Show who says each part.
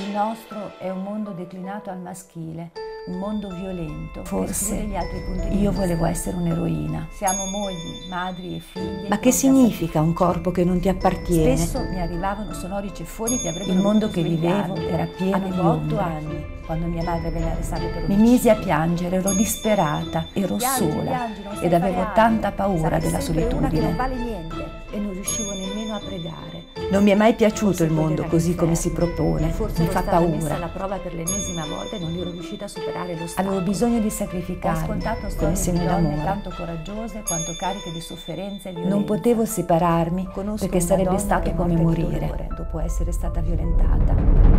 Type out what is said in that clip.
Speaker 1: Il nostro è un mondo declinato al maschile, un mondo violento.
Speaker 2: Forse
Speaker 1: gli altri punti di
Speaker 2: io volevo essere un'eroina.
Speaker 1: Siamo mogli, madri e figlie.
Speaker 2: Ma che significa un corpo che non ti appartiene?
Speaker 1: Spesso mi arrivavano sonori ceffoni che avrebbero
Speaker 2: Il mondo che vivevo era pieno
Speaker 1: Avevo
Speaker 2: di
Speaker 1: otto anni quando mia madre venne arrestata per
Speaker 2: Mi
Speaker 1: omicidio.
Speaker 2: misi a piangere, ero disperata, ero
Speaker 1: Piangi,
Speaker 2: sola
Speaker 1: piangi,
Speaker 2: ed avevo tanta paura
Speaker 1: Sarai
Speaker 2: della
Speaker 1: sempre Una che
Speaker 2: solitudine.
Speaker 1: non vale niente e non riuscivo nemmeno a pregare.
Speaker 2: Non mi è mai piaciuto il mondo così come si propone, mi fa paura.
Speaker 1: alla prova per l'ennesima volta e non ero riuscita a superare l'ostacolo.
Speaker 2: Avevo bisogno di sacrificarmi
Speaker 1: ascoltato
Speaker 2: come segno d'amore.
Speaker 1: tanto coraggiose quanto cariche di sofferenza e violenza.
Speaker 2: Non potevo separarmi
Speaker 1: Conosco
Speaker 2: perché sarebbe stato come morire.
Speaker 1: dopo essere stata violentata.